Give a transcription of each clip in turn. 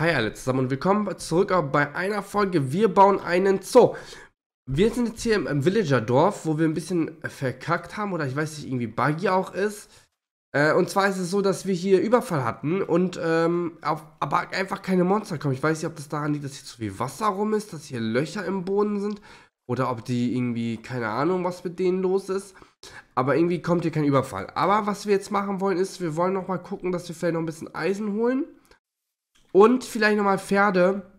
Hi alle zusammen und willkommen zurück bei einer Folge Wir bauen einen Zoo. Wir sind jetzt hier im, Villager-Dorf, wo wir ein bisschen verkackt haben oder ich weiß nicht, irgendwie buggy auch ist. Äh, und zwar ist es so, dass wir hier Überfall hatten und ähm, auf, aber einfach keine Monster kommen. Ich weiß nicht, ob das daran liegt, dass hier zu viel Wasser rum ist, dass hier Löcher im Boden sind oder ob die irgendwie, keine Ahnung, was mit denen los ist. Aber irgendwie kommt hier kein Überfall. Aber was wir jetzt machen wollen, ist, wir wollen nochmal gucken, dass wir vielleicht noch ein bisschen Eisen holen. Und vielleicht nochmal Pferde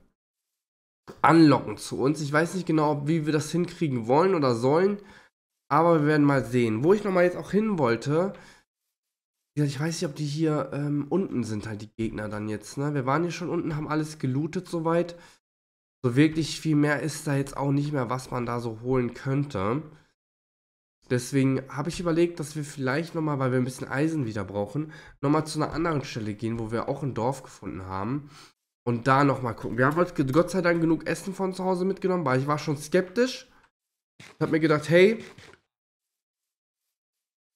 anlocken zu uns. Ich weiß nicht genau, wie wir das hinkriegen wollen oder sollen. Aber wir werden mal sehen. Wo ich nochmal jetzt auch hin wollte. Ich weiß nicht, ob die hier ähm, unten sind, halt die Gegner dann jetzt. Ne? Wir waren hier schon unten, haben alles gelootet soweit. So wirklich viel mehr ist da jetzt auch nicht mehr, was man da so holen könnte. Deswegen habe ich überlegt, dass wir vielleicht nochmal, weil wir ein bisschen Eisen wieder brauchen, nochmal zu einer anderen Stelle gehen, wo wir auch ein Dorf gefunden haben. Und da nochmal gucken. Wir haben heute Gott sei Dank genug Essen von zu Hause mitgenommen, weil ich war schon skeptisch. Ich habe mir gedacht, hey,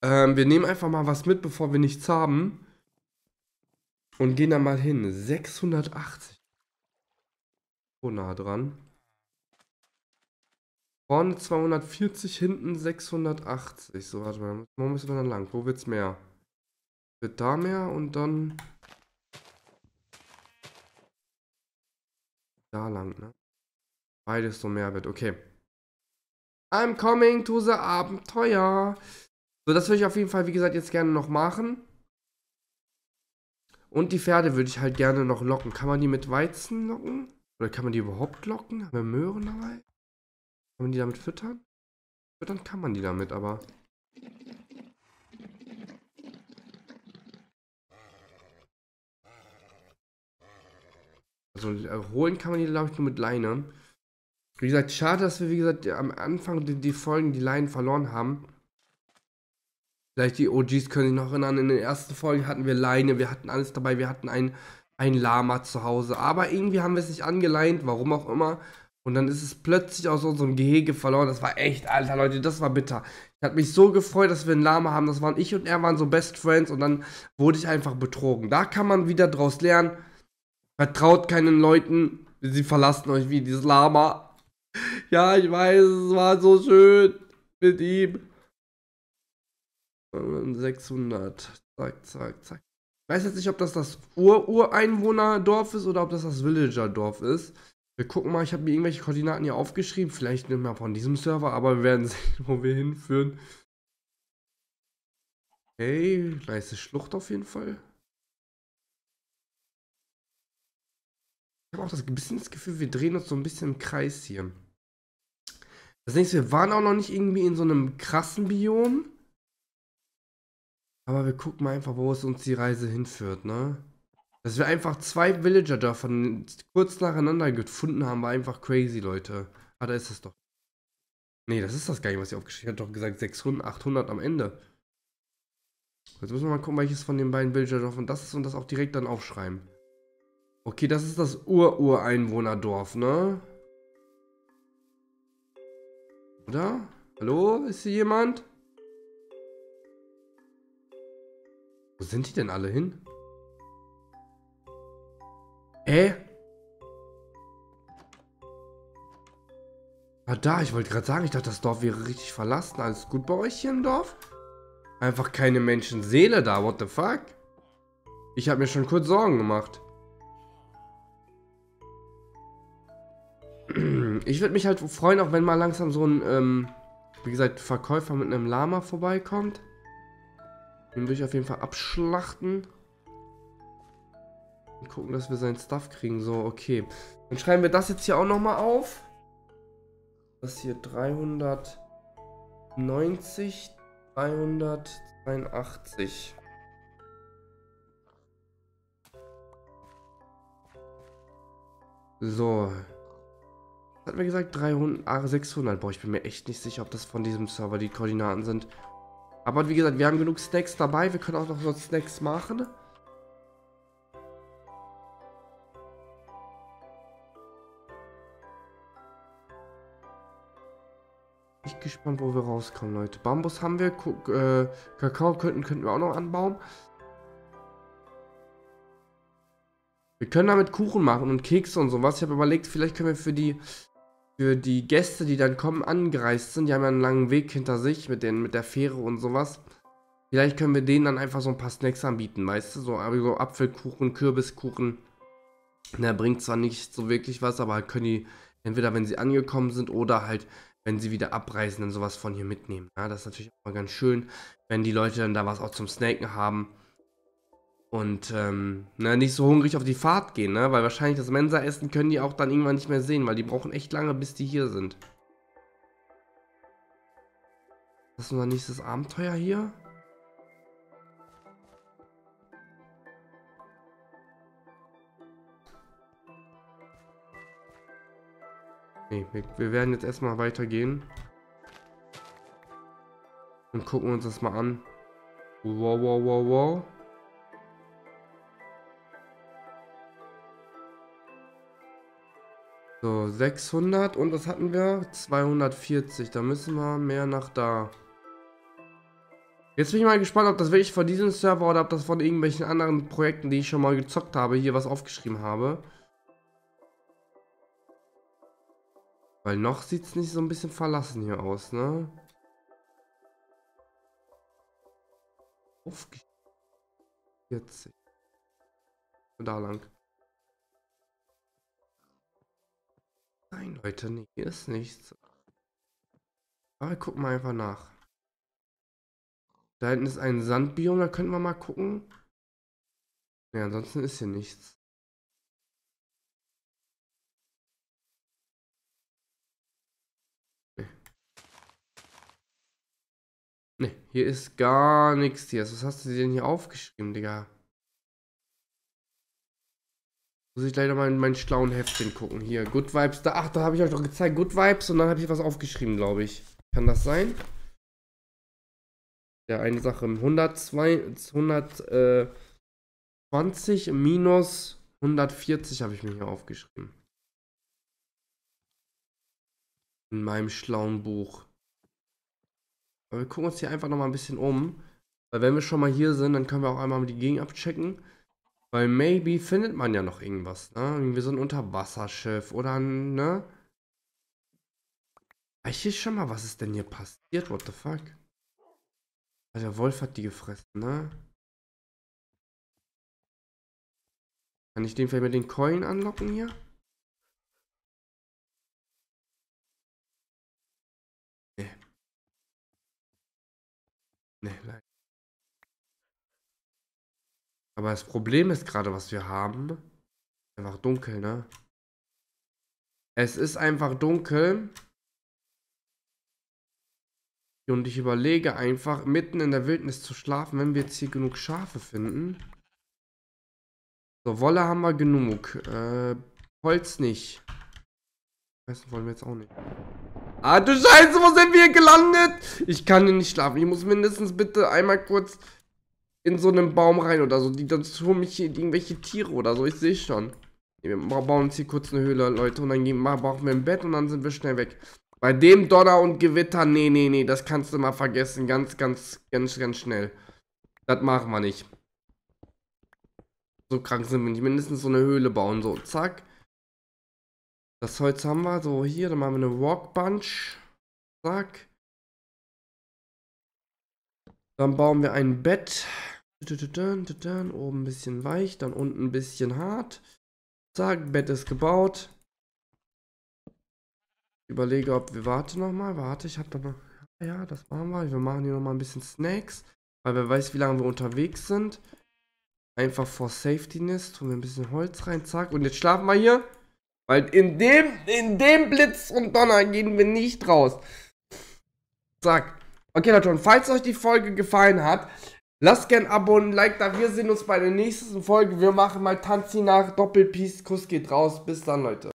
ähm, wir nehmen einfach mal was mit, bevor wir nichts haben. Und gehen da mal hin. 680. So nah dran. Vorne 240, hinten 680. So, warte mal, wo müssen wir dann lang? Wo wird's mehr? Wird da mehr und dann... Da lang, ne? Beides so mehr wird, okay. I'm coming to the Abenteuer. So, das würde ich auf jeden Fall, wie gesagt, jetzt gerne noch machen. Und die Pferde würde ich halt gerne noch locken. Kann man die mit Weizen locken? Oder kann man die überhaupt locken? Haben wir Möhren dabei? Kann man die damit füttern? Füttern kann man die damit, aber... Also äh, holen kann man die, glaube ich, nur mit Leine. Wie gesagt, schade, dass wir, wie gesagt, am Anfang die, die Folgen die Leinen verloren haben. Vielleicht die OGs können sich noch erinnern, in den ersten Folgen hatten wir Leine, wir hatten alles dabei, wir hatten ein, ein Lama zu Hause. Aber irgendwie haben wir es nicht angeleint, warum auch immer. Und dann ist es plötzlich aus unserem Gehege verloren. Das war echt, Alter, Leute, das war bitter. Ich habe mich so gefreut, dass wir einen Lama haben. Das waren ich und er waren so Best Friends und dann wurde ich einfach betrogen. Da kann man wieder draus lernen. Vertraut keinen Leuten, sie verlassen euch wie dieses Lama. Ja, ich weiß, es war so schön mit ihm. 600. Zack, zack, zack. Ich weiß jetzt nicht, ob das das Ur-Ureinwohner-Dorf ist oder ob das das Villager-Dorf ist. Wir gucken mal, ich habe mir irgendwelche Koordinaten hier aufgeschrieben. Vielleicht nicht mehr von diesem Server, aber wir werden sehen, wo wir hinführen. Okay, nice Schlucht auf jeden Fall. Ich habe auch das bisschen das Gefühl, wir drehen uns so ein bisschen im Kreis hier. Das nächste, wir waren auch noch nicht irgendwie in so einem krassen Biom. Aber wir gucken mal einfach, wo es uns die Reise hinführt, ne? Dass wir einfach zwei Villager-Dörfer kurz nacheinander gefunden haben, war einfach crazy, Leute. Ah, da ist es doch. Nee, das ist das gar nicht, was ich aufgeschrieben habe. Ich habe doch gesagt 600, 800 am Ende. Jetzt müssen wir mal gucken, welches von den beiden Villager-Dörfern das ist und das auch direkt dann aufschreiben. Okay, das ist das Ur-Ureinwohnerdorf, ne? Oder? Hallo? Ist hier jemand? Wo sind die denn alle hin? Hä? Ah, da, ich wollte gerade sagen, ich dachte, das Dorf wäre richtig verlassen. Alles gut bei euch hier im Dorf? Einfach keine Menschenseele da, what the fuck? Ich habe mir schon kurz Sorgen gemacht. Ich würde mich halt freuen, auch wenn mal langsam so ein, ähm, wie gesagt, Verkäufer mit einem Lama vorbeikommt. Den würde ich auf jeden Fall abschlachten. Und gucken, dass wir seinen Stuff kriegen. So, okay. Dann schreiben wir das jetzt hier auch nochmal auf. Das hier 390, 382. So. Was hat mir gesagt? 300, ah, 600. Boah, ich bin mir echt nicht sicher, ob das von diesem Server die Koordinaten sind. Aber wie gesagt, wir haben genug Snacks dabei. Wir können auch noch so Snacks machen. Ich gespannt, wo wir rauskommen, Leute. Bambus haben wir, K äh, Kakao könnten, könnten wir auch noch anbauen. Wir können damit Kuchen machen und Kekse und sowas. Ich habe überlegt, vielleicht können wir für die für die Gäste, die dann kommen, angereist sind. Die haben ja einen langen Weg hinter sich mit, den, mit der Fähre und sowas. Vielleicht können wir denen dann einfach so ein paar Snacks anbieten, weißt du? So, so Apfelkuchen, Kürbiskuchen. Der bringt zwar nicht so wirklich was, aber halt können die entweder, wenn sie angekommen sind oder halt, wenn sie wieder abreisen, dann sowas von hier mitnehmen. Ja, das ist natürlich auch mal ganz schön, wenn die Leute dann da was auch zum Snacken haben. Und ähm, na, nicht so hungrig auf die Fahrt gehen, ne? Weil wahrscheinlich das Mensa-Essen können die auch dann irgendwann nicht mehr sehen, weil die brauchen echt lange, bis die hier sind. Was ist unser nächstes Abenteuer hier? Nee, wir, wir werden jetzt erstmal weitergehen. Und gucken uns das mal an. Wow, wow, wow, wow. So, 600 und was hatten wir? 240. Da müssen wir mehr nach da. Jetzt bin ich mal gespannt, ob das wirklich von diesem Server oder ob das von irgendwelchen anderen Projekten, die ich schon mal gezockt habe, hier was aufgeschrieben habe. Weil noch sieht es nicht so ein bisschen verlassen hier aus, ne? Aufgeschrieben. 40. Da lang. Nein, Leute, nee, hier ist nichts. Aber gucken wir einfach nach. Da hinten ist ein Sandbiom, da könnten wir mal gucken. Ja, ansonsten ist hier nichts. Nee, hier ist gar nichts hier. Was hast du denn hier aufgeschrieben, Digga? Muss ich leider mal in meinen schlauen Heftchen gucken. Hier, Good Vibes. Da, ach, da habe ich euch doch gezeigt. Good Vibes und dann habe ich was aufgeschrieben, glaube ich. Kann das sein? Ja, eine Sache. 102, 120 minus 140 habe ich mir hier aufgeschrieben. In meinem schlauen Buch. Aber wir gucken uns hier einfach nochmal ein bisschen um. Weil wenn wir schon mal hier sind, dann können wir auch einmal die Gegend abchecken. Weil maybe findet man ja noch irgendwas, ne? Irgendwie so ein Unterwasserschiff oder ein, ne? Ich weiß schon mal, was ist denn hier passiert? What the fuck? Der Wolf hat die gefressen, ne? Kann ich den vielleicht mit den Coin anlocken hier? Nee. Nee, leider. Aber das Problem ist gerade, was wir haben. Einfach dunkel, ne? Es ist einfach dunkel. Und ich überlege einfach, mitten in der Wildnis zu schlafen, wenn wir jetzt hier genug Schafe finden. So, Wolle haben wir genug. Äh, Holz nicht. Das wollen wir jetzt auch nicht. Ah, du Scheiße, wo sind wir gelandet? Ich kann hier nicht schlafen. Ich muss mindestens bitte einmal kurz in so einem Baum rein oder so. Die, sonst holen mich hier irgendwelche Tiere oder so. Ich sehe schon. Wir bauen uns hier kurz eine Höhle, Leute. Und dann brauchen wir ein Bett und dann sind wir schnell weg. Bei dem Donner und Gewitter, nee, nee, nee, das kannst du mal vergessen. Ganz, ganz, ganz, ganz schnell. Das machen wir nicht. So krank sind wir nicht. Mindestens so eine Höhle bauen. So, zack. Das Holz haben wir. So, hier, dann machen wir eine Walkbunch. Zack. Dann bauen wir ein Bett. Oben ein bisschen weich, dann unten ein bisschen hart. Zack, Bett ist gebaut. Ich überlege, ob wir warte nochmal. Warte, ich habe da noch. Ja, das machen wir. Wir machen hier nochmal ein bisschen Snacks. Weil wer weiß, wie lange wir unterwegs sind. Einfach for Safetyness. Tun wir ein bisschen Holz rein. Zack. Und jetzt schlafen wir hier. Weil in dem, in dem Blitz und Donner gehen wir nicht raus. Zack. Okay, Leute, und falls euch die Folge gefallen hat, Lasst gerne ein Abo und ein Like da. Wir sehen uns bei der nächsten Folge. Wir machen mal Tanzi nach. Doppelpiece. Kuss geht raus. Bis dann, Leute.